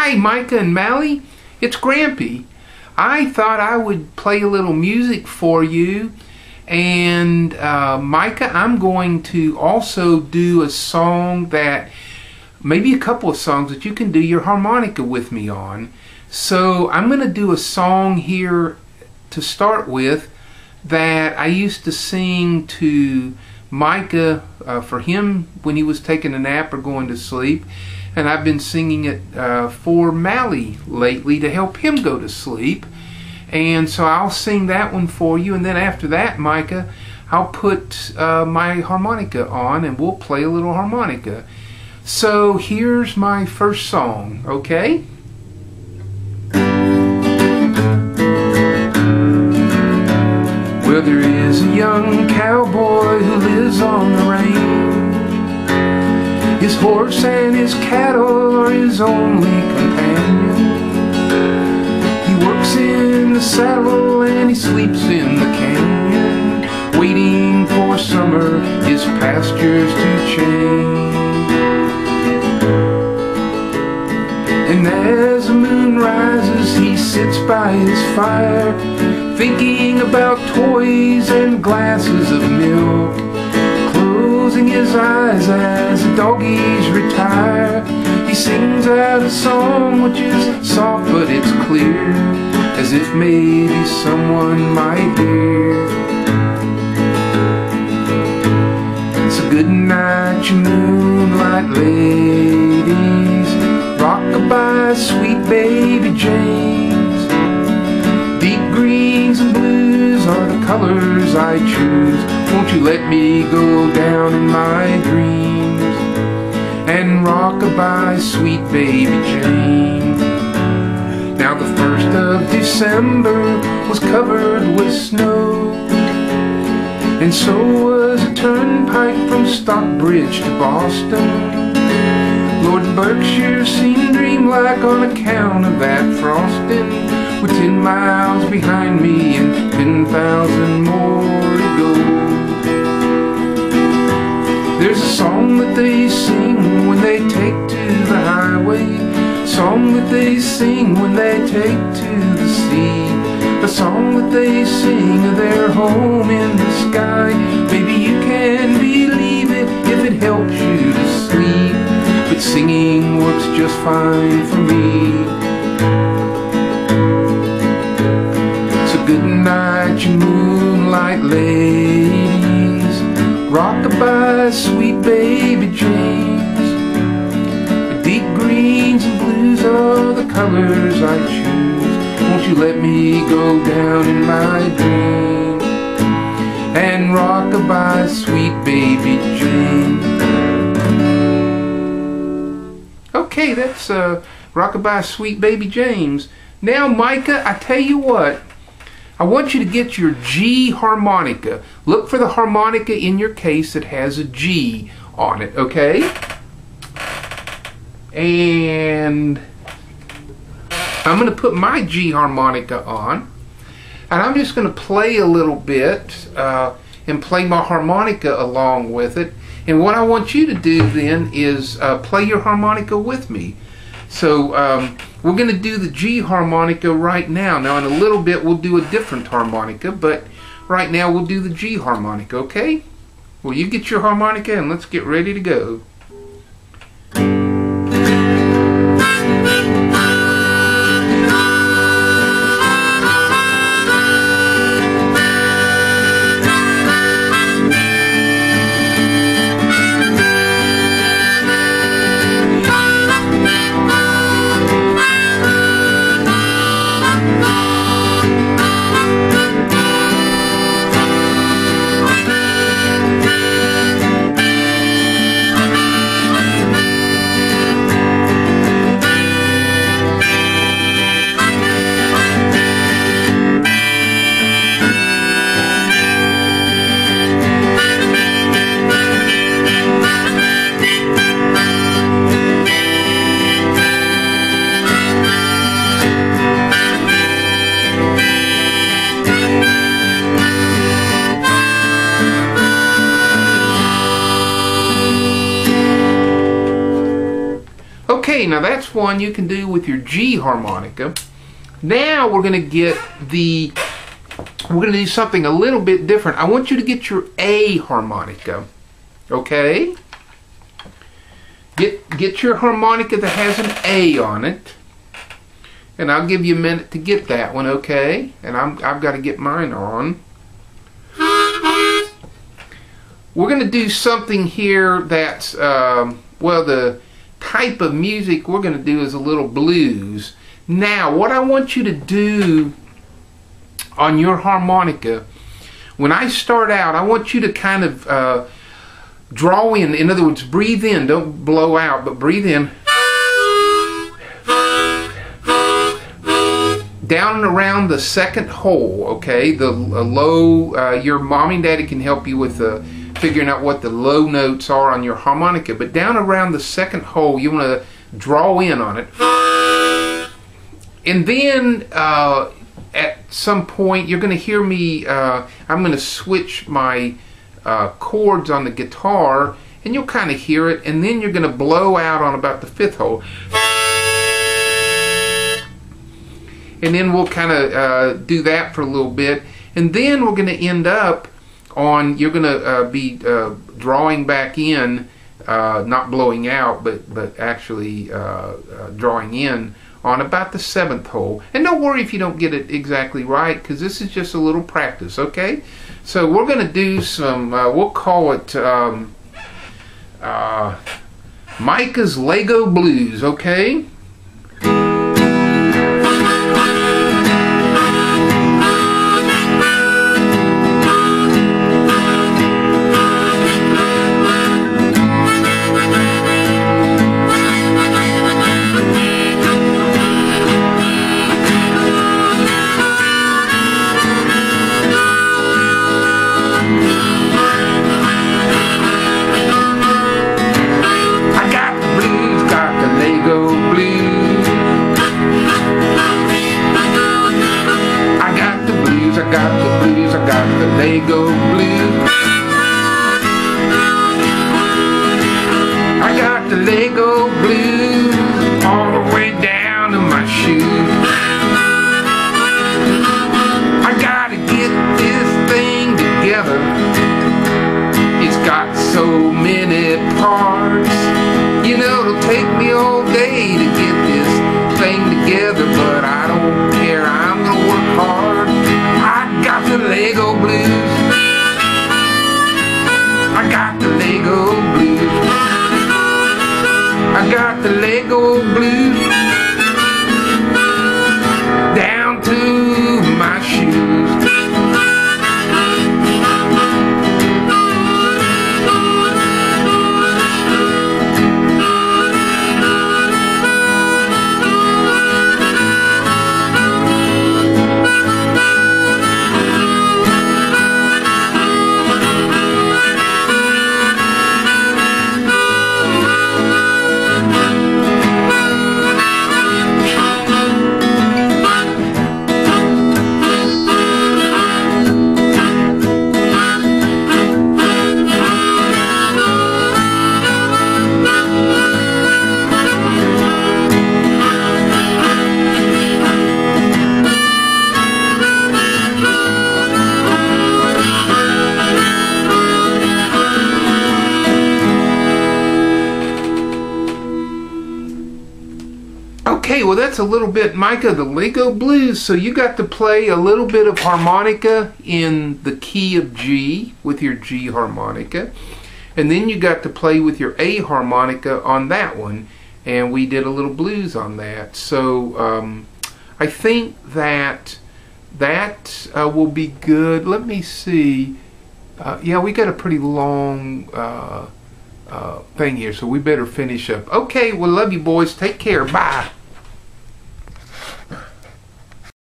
Hi, Micah and Mali. It's Grampy. I thought I would play a little music for you. And uh, Micah, I'm going to also do a song that, maybe a couple of songs that you can do your harmonica with me on. So I'm going to do a song here to start with that I used to sing to Micah uh, for him when he was taking a nap or going to sleep. And I've been singing it uh, for Mali lately to help him go to sleep. And so I'll sing that one for you. And then after that, Micah, I'll put uh, my harmonica on and we'll play a little harmonica. So here's my first song, okay? Well, there is a young cowboy who lives on the. His horse and his cattle are his only companion. He works in the saddle and he sleeps in the canyon, waiting for summer, his pastures to change. And as the moon rises, he sits by his fire, thinking about toys and glasses of milk. Closing his eyes as the doggies retire, he sings out a song which is soft but it's clear, as if maybe someone might hear. It's a good night, you moonlight ladies. Colors I choose. Won't you let me go down in my dreams and rockabye, sweet baby Jane Now the first of December was covered with snow. And so was a turnpike from Stockbridge to Boston. Lord Berkshire seemed dreamlike on account of that frosting. With ten miles behind me and ten thousand they sing when they take to the highway. Song that they sing when they take to the sea. A song that they sing of their home in the sky. Maybe you can believe it if it helps you to sleep. But singing works just fine for me. Colors I choose. Won't you let me go down in my dreams and rockabye, sweet baby James? Okay, that's uh, rockabye, sweet baby James. Now, Micah, I tell you what. I want you to get your G harmonica. Look for the harmonica in your case that has a G on it, okay? And I'm going to put my G harmonica on. And I'm just going to play a little bit uh, and play my harmonica along with it. And what I want you to do then is uh, play your harmonica with me. So um, we're going to do the G harmonica right now. Now in a little bit we'll do a different harmonica, but right now we'll do the G harmonica, okay? Well, you get your harmonica and let's get ready to go. Okay, now that's one you can do with your G harmonica. Now we're going to get the, we're going to do something a little bit different. I want you to get your A harmonica. Okay? Get, get your harmonica that has an A on it. And I'll give you a minute to get that one, okay? And I'm, I've got to get mine on. We're going to do something here that's, um, well, the type of music we're going to do is a little blues. Now, what I want you to do on your harmonica, when I start out, I want you to kind of uh, draw in. In other words, breathe in. Don't blow out, but breathe in. Down and around the second hole, okay? The uh, low, uh, your mom and daddy can help you with the figuring out what the low notes are on your harmonica. But down around the second hole, you want to draw in on it. And then uh, at some point, you're going to hear me, uh, I'm going to switch my uh, chords on the guitar, and you'll kind of hear it, and then you're going to blow out on about the fifth hole. And then we'll kind of uh, do that for a little bit. And then we're going to end up on you're going to uh, be uh, drawing back in, uh, not blowing out, but but actually uh, uh, drawing in on about the seventh hole. And don't worry if you don't get it exactly right, because this is just a little practice. Okay, so we're going to do some. We'll call it. Um, Micah's Lego Blues, the Lego okay? well, that's a little bit, Micah, the Lego Blues. So you got to play a little bit of harmonica in the key of G with your G harmonica. And then you got to play with your A harmonica on that one. And we did a little blues on that. So um, I think that that uh, will be good. Let me see. Uh, yeah, we got a pretty long uh, uh thing here, so we better finish up. Okay, well, love you boys. Take care. Bye.